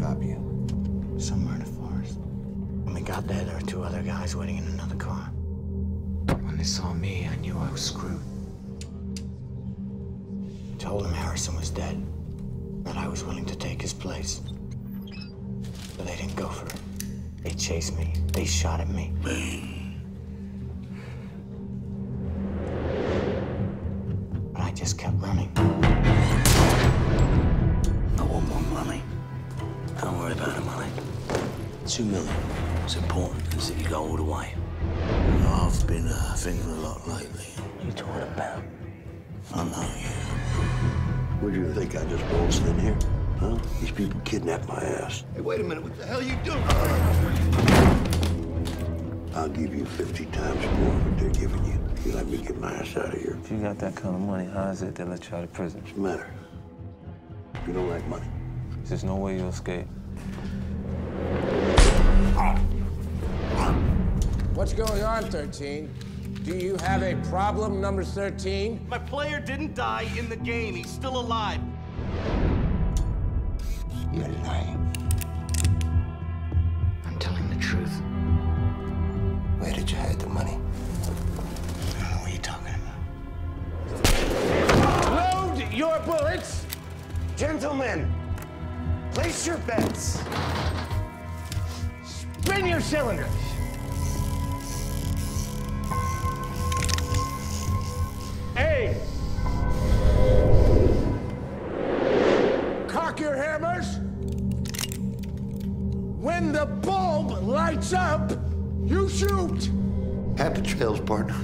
stop you? Somewhere in the forest. When we got there, there were two other guys waiting in another car. When they saw me, I knew I was screwed. I told them Harrison was dead, that I was willing to take his place. But they didn't go for it. They chased me. They shot at me. But I just kept running. Two million. It's important because if you go all the way. I've been uh, thinking a lot lately. You talking about? I know you. What do you think I just waltzed in here? Huh? These people kidnapped my ass. Hey, wait a minute. What the hell are you doing? I'll give you 50 times more what they're giving you. You let me get my ass out of here. If you got that kind of money, how is it they let you out of prison? What's the matter? You don't like money. There's no way you'll escape. What's going on, 13? Do you have a problem, number 13? My player didn't die in the game. He's still alive. You're lying. I'm telling the truth. Where did you hide the money? I don't know what you're talking about. Load your bullets! Gentlemen, place your bets. Spin your cylinders. Aim. Cock your hammers! When the bulb lights up, you shoot! Happy trails, partner.